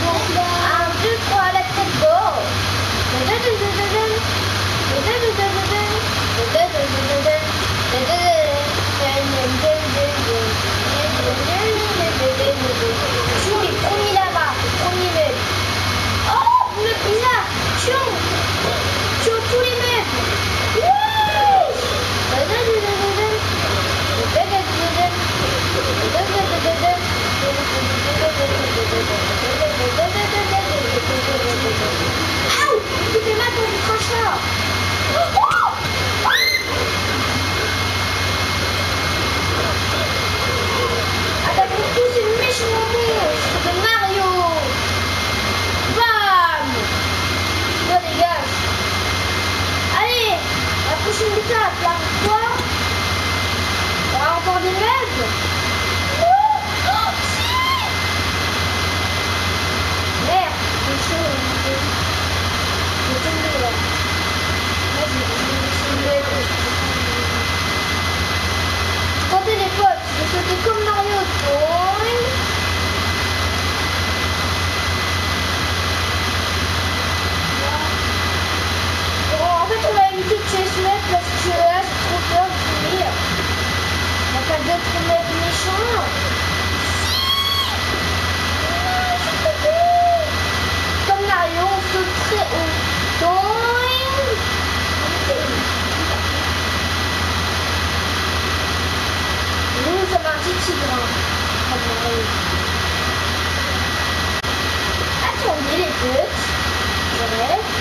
Thank you. That's how minute, good. Good.